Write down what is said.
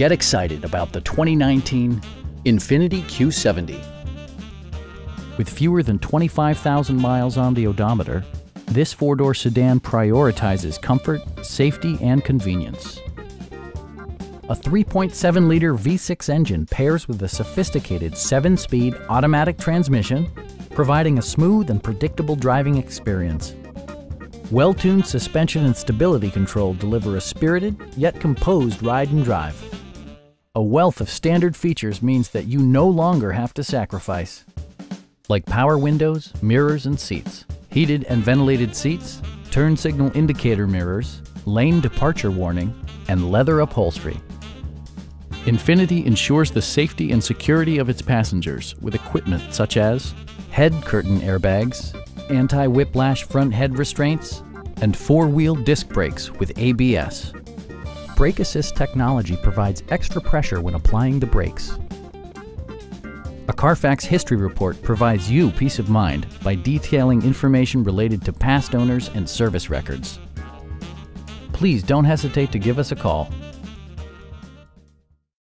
Get excited about the 2019 Infiniti Q70. With fewer than 25,000 miles on the odometer, this four-door sedan prioritizes comfort, safety, and convenience. A 3.7-liter V6 engine pairs with a sophisticated 7-speed automatic transmission, providing a smooth and predictable driving experience. Well-tuned suspension and stability control deliver a spirited, yet composed ride and drive. A wealth of standard features means that you no longer have to sacrifice. Like power windows, mirrors and seats, heated and ventilated seats, turn signal indicator mirrors, lane departure warning, and leather upholstery. Infiniti ensures the safety and security of its passengers with equipment such as head curtain airbags, anti-whiplash front head restraints, and four-wheel disc brakes with ABS. Brake Assist technology provides extra pressure when applying the brakes. A Carfax history report provides you peace of mind by detailing information related to past owners and service records. Please don't hesitate to give us a call